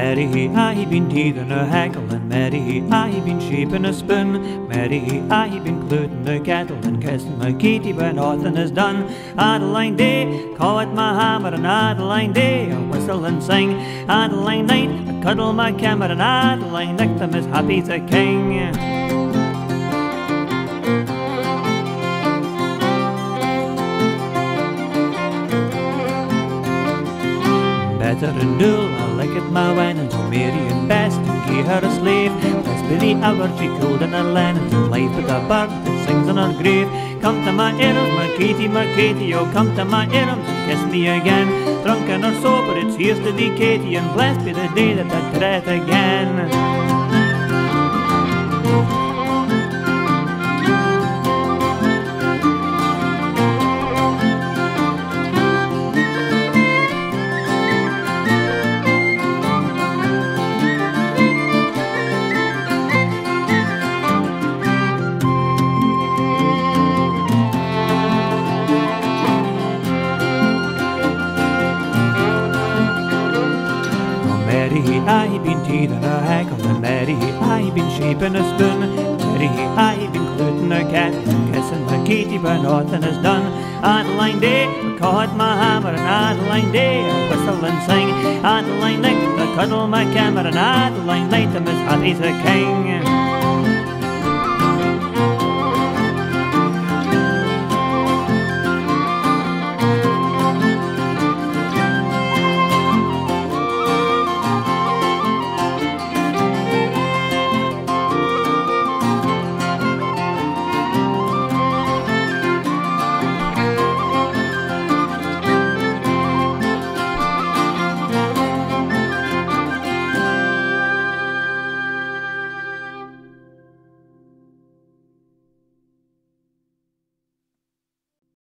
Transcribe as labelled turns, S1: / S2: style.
S1: Mary, I been teething a hackle, and Mary, I been shaping a spoon. Mary, I been cluting the kettle, and kissing my Katie when nothing is done. Adeline day, call it my hammer, and Adeline day, I whistle and sing. Adeline night, I cuddle my camera, and Adeline night, I'm as happy as a king. better and dull. I like it my wine and and best and gie her a slave. Blessed be the hour she cold in her land and life with a bird that sings in her grave. Come to my arms, my Katie, my Katie, oh come to my arms and kiss me again. Drunken or sober, it's here's to thee, Katie, and blessed be the day that I tread again. Mary, I been teething a hackle, and Mary, I've been shaping a spoon. Mary, I've been cluting a cat, kissing my Katie, but nothing is done. Adeline day, I caught my hammer, and Adeline day, I whistle and sing. Adeline night, I cuddle my camera, and Adeline night, I'm as happy as a king.